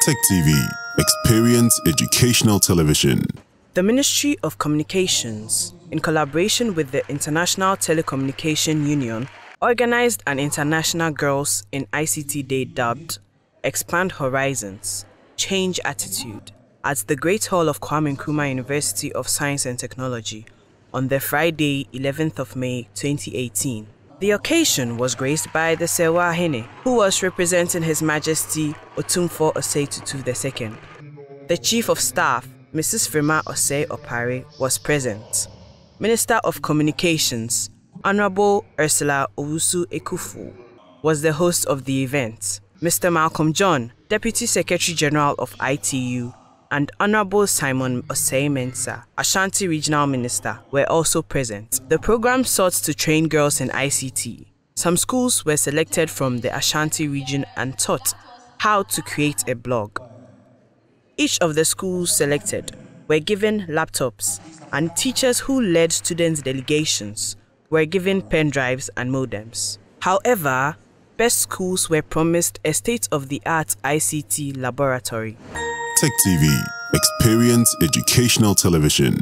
Tech TV, experience educational television. The Ministry of Communications, in collaboration with the International Telecommunication Union, organized an International Girls in ICT Day dubbed Expand Horizons, Change Attitude at the Great Hall of Kwame Nkrumah University of Science and Technology on the Friday, 11th of May 2018. The occasion was graced by the Sewiahene, who was representing His Majesty Otumfuo Osei Tutu II. The Chief of Staff, Mrs. Frema Osei Opare, was present. Minister of Communications, Honorable Ursula Owusu Ekuful, was the host of the event. Mr. Malcolm John, Deputy Secretary General of ITU, and Honorable Simon Osei Ashanti Regional Minister, were also present. The program sought to train girls in ICT. Some schools were selected from the Ashanti region and taught how to create a blog. Each of the schools selected were given laptops, and teachers who led students' delegations were given pen drives and modems. However, best schools were promised a state of the art ICT laboratory. Tech TV, experience educational television.